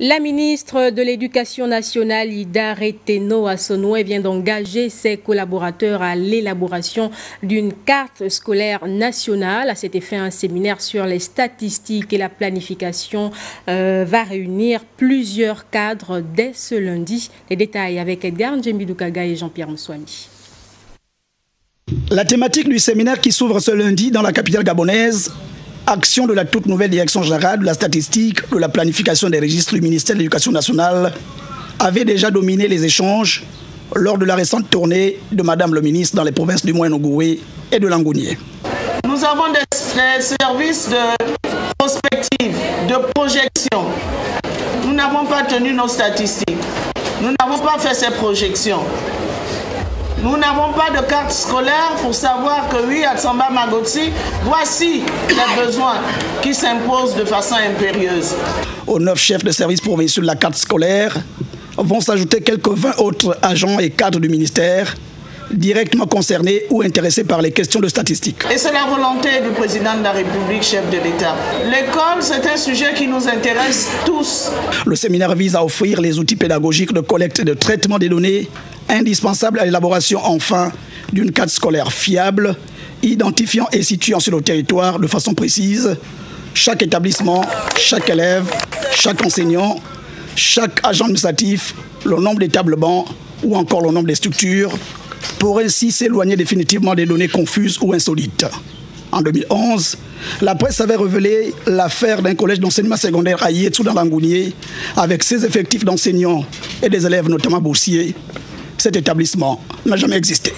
La ministre de l'Éducation nationale, Ida Reteno Asonoué, vient d'engager ses collaborateurs à l'élaboration d'une carte scolaire nationale. À cet effet, un séminaire sur les statistiques et la planification euh, va réunir plusieurs cadres dès ce lundi. Les détails avec Edgar Ndjembidoukaga et Jean-Pierre Moussouani. La thématique du séminaire qui s'ouvre ce lundi dans la capitale gabonaise action de la toute nouvelle direction générale de la statistique, de la planification des registres du ministère de l'Éducation nationale avait déjà dominé les échanges lors de la récente tournée de Madame le ministre dans les provinces du Moyen-Ogoué et de Langounier. Nous avons des services de prospective, de projection. Nous n'avons pas tenu nos statistiques. Nous n'avons pas fait ces projections. Nous n'avons pas de carte scolaire pour savoir que oui, à Tsamba Magotsi, voici les besoins qui s'imposent de façon impérieuse. Aux neuf chefs de service provinciaux de la carte scolaire vont s'ajouter quelques 20 autres agents et cadres du ministère directement concernés ou intéressés par les questions de statistiques. Et c'est la volonté du président de la République, chef de l'État. L'école, c'est un sujet qui nous intéresse tous. Le séminaire vise à offrir les outils pédagogiques de collecte et de traitement des données indispensable à l'élaboration enfin d'une carte scolaire fiable, identifiant et situant sur le territoire de façon précise chaque établissement, chaque élève, chaque enseignant, chaque agent administratif, le nombre d'établissements ou encore le nombre de structures, pour ainsi s'éloigner définitivement des données confuses ou insolites. En 2011, la presse avait révélé l'affaire d'un collège d'enseignement secondaire à Yétsou dans l'Angounier, avec ses effectifs d'enseignants et des élèves notamment boursiers cet établissement n'a jamais existé.